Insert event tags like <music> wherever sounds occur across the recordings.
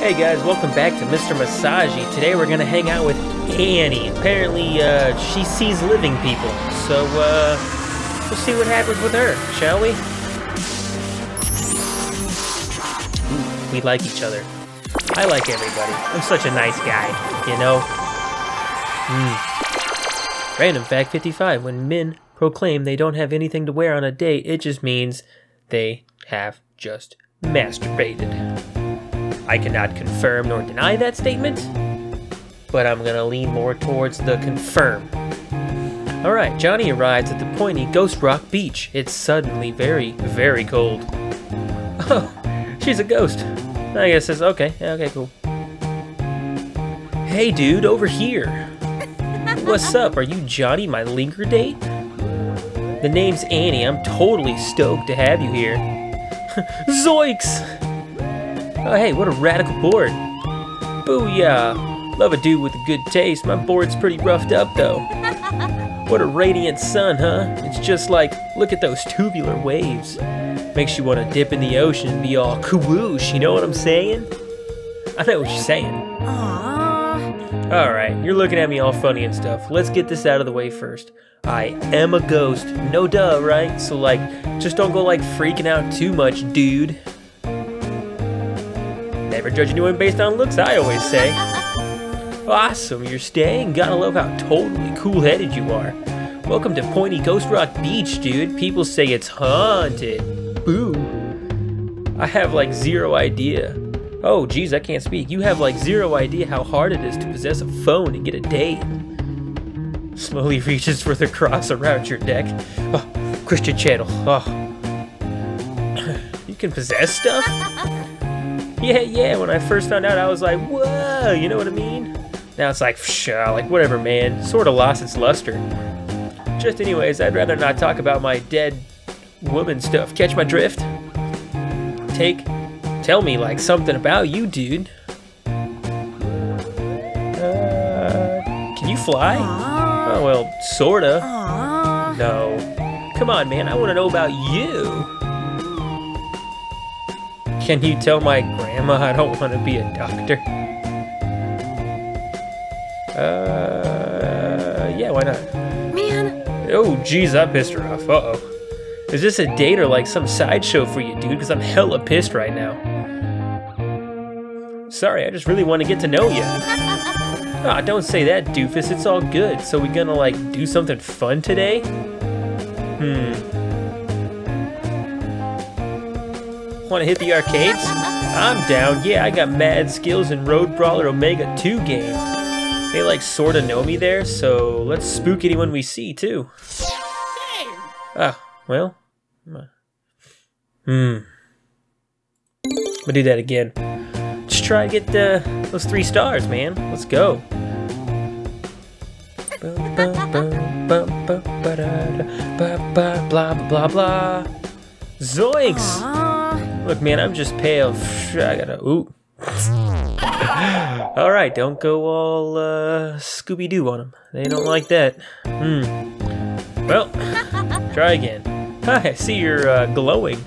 Hey guys, welcome back to Mr. Massagy. Today we're gonna hang out with Annie. Apparently, uh, she sees living people. So, uh, we'll see what happens with her, shall we? We like each other. I like everybody. I'm such a nice guy, you know? Hmm. Random fact 55. When men proclaim they don't have anything to wear on a date, it just means they have just masturbated. I cannot confirm nor deny that statement, but I'm gonna lean more towards the confirm. Alright, Johnny arrives at the pointy Ghost Rock Beach. It's suddenly very, very cold. <laughs> Oh, she's a ghost. I guess it's okay. Yeah, okay, cool. Hey, dude, over here. What's <laughs> up? Are you Johnny, my linker date? The name's Annie. I'm totally stoked to have you here. <laughs> Zoinks! Oh, hey, what a radical board. Booyah! Love a dude with a good taste. My board's pretty roughed up, though. <laughs> What a radiant sun, huh? It's just like, look at those tubular waves. Makes you want to dip in the ocean and be all kawoosh, you know what I'm saying? I know what you're saying. Aww. Alright, you're looking at me all funny and stuff. Let's get this out of the way first. I am a ghost. No duh, right? So, like, just don't go, like, freaking out too much, dude. Never judge anyone based on looks, I always say. Awesome, you're staying? Gotta love how totally cool-headed you are. Welcome to Pointy Ghost Rock Beach, dude. People say it's haunted. Boo. I have like zero idea. Oh, geez, I can't speak. You have like zero idea how hard it is to possess a phone and get a date. Slowly <laughs> reaches for the cross around your neck. Oh, Christian channel. Oh. <clears throat> You can possess stuff? Yeah, yeah, when I first found out, I was like, whoa, you know what I mean? Now it's like, pshaw, like whatever, man. Sort of lost its luster. Just anyways, I'd rather not talk about my dead woman stuff. Catch my drift? Take, tell me like something about you, dude. Uh, can you fly? Oh, well, sorta. No. Come on, man, I want to know about you. Can you tell my grandma I don't want to be a doctor? Uh, yeah, why not? Man, Oh, geez, I pissed her off. Uh oh. Is this a date or like some sideshow for you, dude? Because I'm hella pissed right now. Sorry, I just really want to get to know you. <laughs> Ah, don't say that, doofus. It's all good. So we gonna like do something fun today? Hmm. Want to hit the arcades? I'm down. Yeah, I got mad skills in Road Brawler Omega 2 game. They like sorta know me there, so let's spook anyone we see too. Ah, well. Hmm. I'm gonna do that again. Just try to get uh, those three stars, man. Let's go. Blah blah blah blah. Zoinks! Aww. Look, man, I'm just pale. I gotta. Ooh. <laughs> all right, don't go all uh, Scooby Doo on them. They don't like that. Hmm. Well, try again. Hi, I see you're uh, glowing.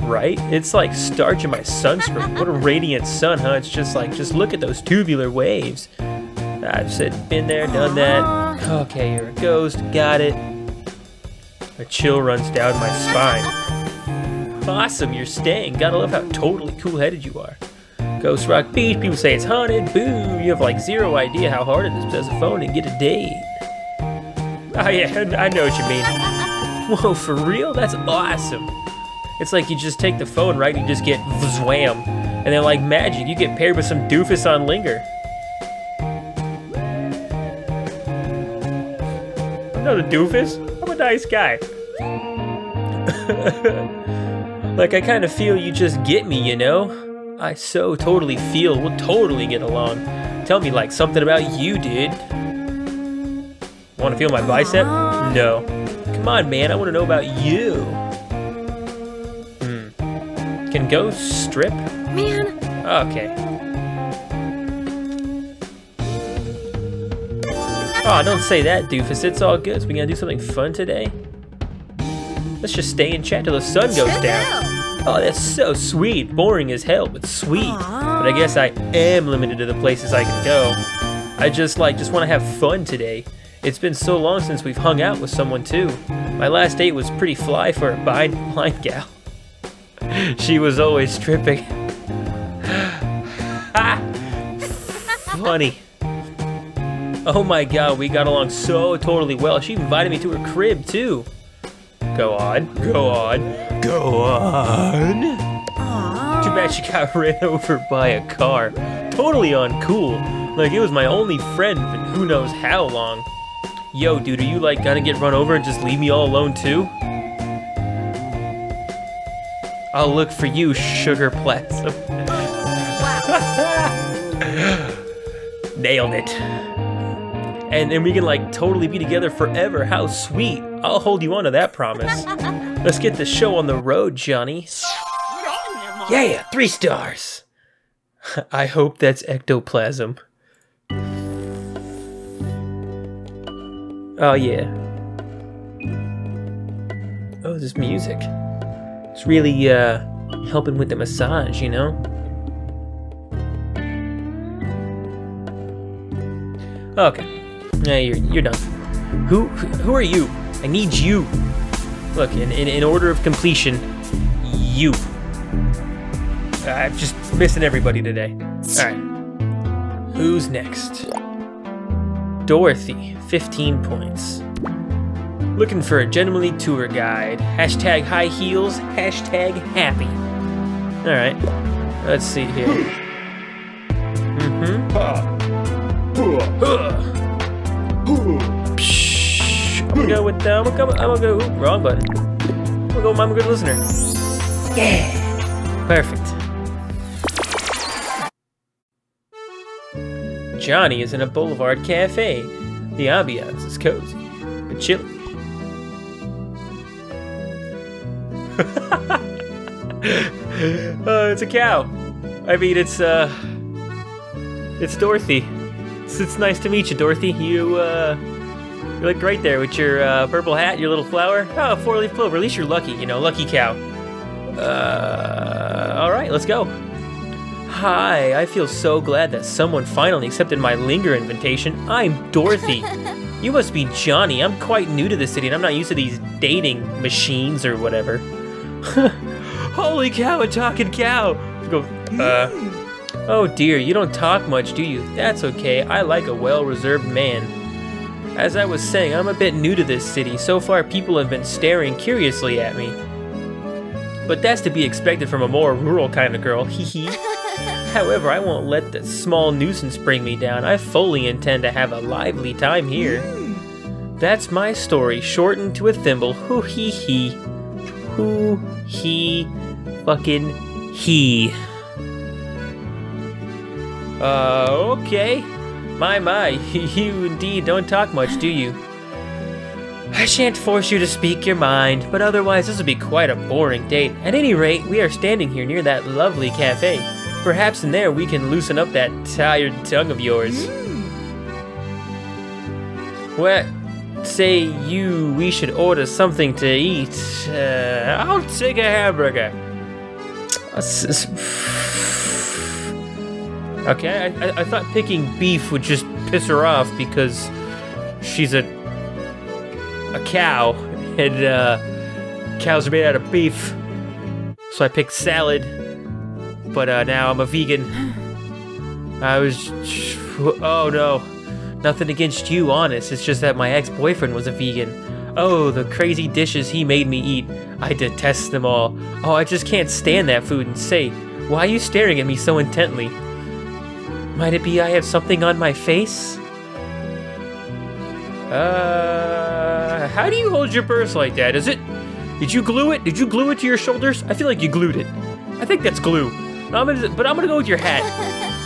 Right? It's like starch in my sunscreen. What a radiant sun, huh? It's just like, just look at those tubular waves. I've said, been there, done that. Okay, you're a ghost. Got it. A chill runs down my spine. Awesome, you're staying. Gotta love how totally cool-headed you are. Ghost Rock Beach, people say it's haunted. Boo, you have like zero idea how hard it is to a phone and get a date. Oh yeah, <laughs> I know what you mean. <laughs> Whoa, for real? That's awesome. It's like you just take the phone, right, and you just get zwam. And then like magic, you get paired with some doofus on Linger. I'm not a doofus. I'm a nice guy. <laughs> like I kind of feel you just get me, you know? I so totally feel we'll totally get along. Tell me like something about you, dude. Want to feel my bicep? No. Come on, man. I want to know about you. Hmm. Can ghosts strip? Man, Okay. Oh, don't say that, doofus. It's all good. So we gonna do something fun today? Let's just stay and chat till the sun goes down. Oh, that's so sweet. Boring as hell, but sweet. But I guess I am limited to the places I can go. I just like just want to have fun today. It's been so long since we've hung out with someone too. My last date was pretty fly for a blind <laughs> blind gal. she was always stripping. <sighs> Funny. Oh my god, we got along so totally well. She invited me to her crib too. Go on, go on, go on. Too bad she got <laughs> ran over by a car. Totally uncool. Like it was my only friend for who knows how long. Yo, dude, are you like gonna get run over and just leave me all alone too? I'll look for you, Sugar Plaza. <laughs> Nailed it. And then we can like totally be together forever. How sweet. I'll hold you on to that promise. Let's get the show on the road, Johnny. Yeah, yeah, three stars. <laughs> I hope that's ectoplasm. Oh yeah. Oh, this music. It's really uh helping with the massage, you know? Okay. Yeah, you're you're done. Who who are you? I need you. Look, in in, in order of completion, you. I'm just missing everybody today. Alright. Who's next? Dorothy, 15 points. Looking for a gentlemanly tour guide. Hashtag high heels, hashtag happy. Alright. Let's see here. Mm-hmm. Gonna go with uh, I'm gonna go, I'm gonna go ooh, wrong button. I'm gonna go with I'm a good listener. Yeah. Perfect. Johnny is in a boulevard cafe. The ambiance is cozy, but chilly. <laughs> uh, it's a cow. I mean, it's uh, it's Dorothy. It's, it's nice to meet you, Dorothy. You uh, you look great there with your uh, purple hat, your little flower. Oh, four-leaf clover. At least you're lucky, you know, lucky cow. Uh, all right, let's go. Hi, I feel so glad that someone finally accepted my linger invitation. I'm Dorothy. <laughs> you must be Johnny. I'm quite new to the city and I'm not used to these dating machines or whatever. <laughs> Holy cow, a talking cow! Go, uh. <laughs> Oh dear, you don't talk much, do you? That's okay. I like a well reserved man. As I was saying, I'm a bit new to this city. So far, people have been staring curiously at me. But that's to be expected from a more rural kind of girl, <laughs> hee hee. However, I won't let the small nuisance bring me down. I fully intend to have a lively time here. That's my story, shortened to a thimble. Hoo hee hee. Who he fucking he. Uh, okay. My, my, <laughs> you indeed don't talk much, do you? I shan't force you to speak your mind, but otherwise this will be quite a boring date. At any rate, we are standing here near that lovely cafe. Perhaps in there we can loosen up that tired tongue of yours. What say you we should order something to eat? Uh, I'll take a hamburger. Uh, Okay, I, I, I thought picking beef would just piss her off because she's a a cow <laughs> and uh, cows are made out of beef. So I picked salad, but uh, now I'm a vegan. I was, <sighs> oh no, nothing against you, honest. It's just that my ex-boyfriend was a vegan. Oh, the crazy dishes he made me eat. I detest them all. Oh, I just can't stand that food and say, why are you staring at me so intently? Might it be I have something on my face? Uh, how do you hold your purse like that? Is it, did you glue it? Did you glue it to your shoulders? I feel like you glued it. I think that's glue. No, I'm gonna, but I'm gonna go with your hat. <laughs>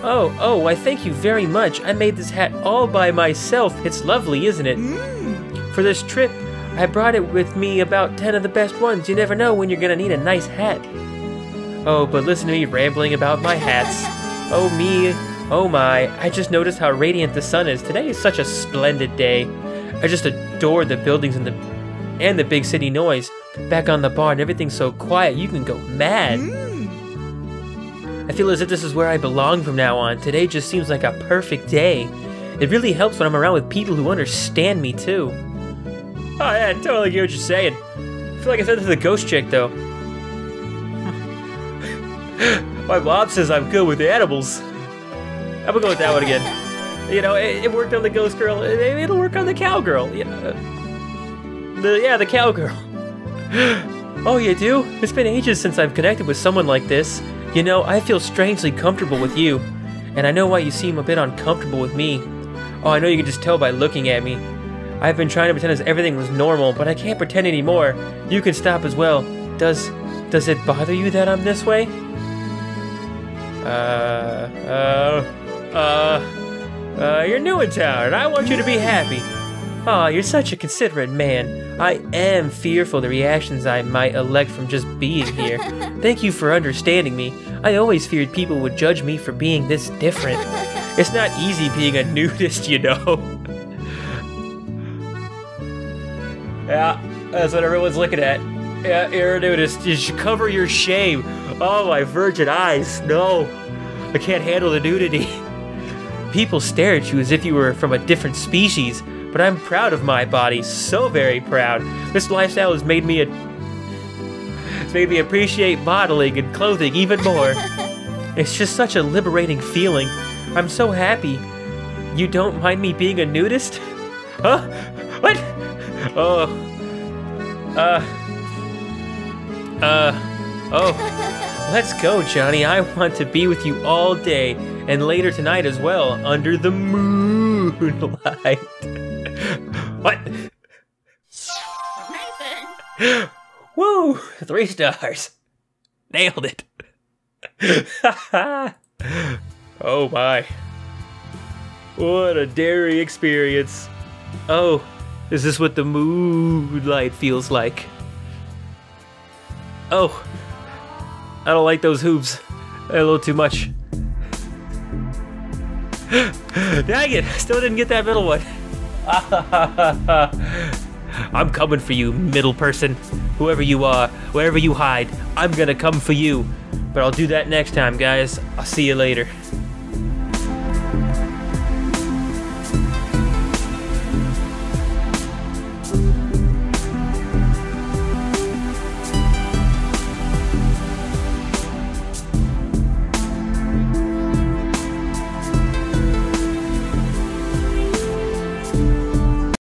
Oh, oh, why thank you very much. I made this hat all by myself. It's lovely, isn't it? For this trip, I brought it with me about 10 of the best ones. You never know when you're gonna need a nice hat. Oh, but listen to me rambling about my hats. Oh me, oh my, I just noticed how radiant the sun is. Today is such a splendid day. I just adore the buildings and the and the big city noise. back on the bar and everything's so quiet, you can go mad. Hmm. I feel as if this is where I belong from now on. Today just seems like a perfect day. It really helps when I'm around with people who understand me too. Oh yeah, I totally get what you're saying. I feel like I said this to the ghost chick though. <laughs> <laughs> My mom says I'm good with the animals. I'm gonna go with that one again. You know, it, it worked on the ghost girl. It, it'll work on the cowgirl. Yeah, the yeah, the cowgirl. <gasps> oh, you do? It's been ages since I've connected with someone like this. You know, I feel strangely comfortable with you, and I know why you seem a bit uncomfortable with me. Oh, I know you can just tell by looking at me. I've been trying to pretend as everything was normal, but I can't pretend anymore. You can stop as well. Does does it bother you that I'm this way? Uh, uh, uh, uh, you're new in town, and I want you to be happy. Aw, oh, you're such a considerate man. I am fearful the reactions I might elect from just being here. <laughs> Thank you for understanding me. I always feared people would judge me for being this different. <laughs> It's not easy being a nudist, you know. <laughs> yeah, that's what everyone's looking at. Yeah, you're a nudist. You should cover your shame. Oh, my virgin eyes. No. I can't handle the nudity. People stare at you as if you were from a different species, but I'm proud of my body, so very proud. This lifestyle has made me a it's made me appreciate modeling and clothing even more. <laughs> It's just such a liberating feeling. I'm so happy. You don't mind me being a nudist? Huh? What? Oh. Uh. Uh. Oh. Let's go, Johnny. I want to be with you all day and later tonight as well, under the moonlight. <laughs> what? Amazing. Woo! Three stars. Nailed it. <laughs> oh my. What a dairy experience. Oh, is this what the moonlight feels like? Oh, I don't like those hooves. They're a little too much. <gasps> Dang it, still didn't get that middle one. <laughs> I'm coming for you, middle person. Whoever you are, wherever you hide, I'm gonna come for you. But I'll do that next time, guys. I'll see you later.